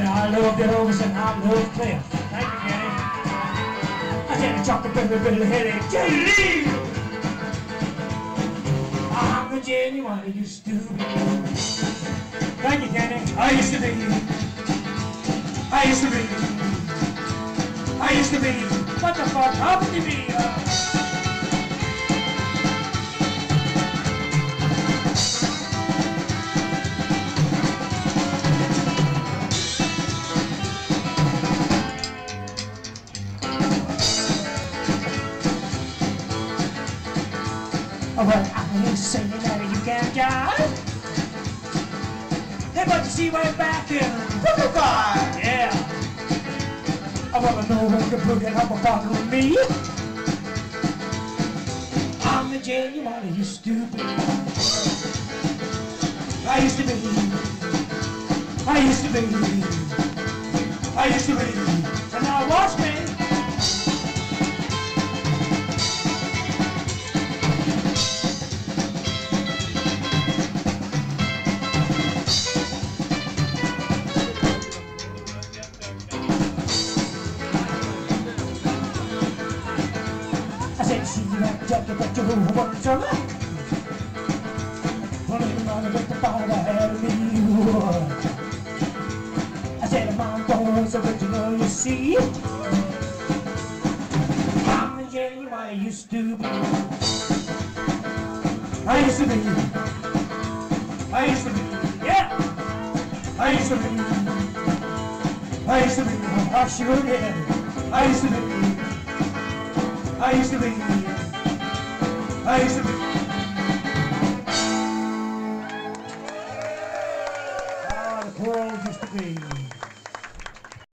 said I love the Elvis and I love Cliff. Thank you, Kenny. I said a chocolate baby Billy headache. Jenny I'm the genuine I used to be. Thank you, Kenny. I used to be. I used to be. I used to be. What the fuck? happened to me? Uh, Well, I ain't saying that you can't jive. Hey, but you see way back in Brooklyn, yeah. I wanna know when to put it up a with me. I'm the genuine used to be. I used to be. I used to be. I used to be. I said, that jacket that you see? I'm I used to be. I used to be. I used to be. Yeah. I used to be. I used to be. I sure did. I used to be. I used to be. I used to be. Ah, the poor old used to be.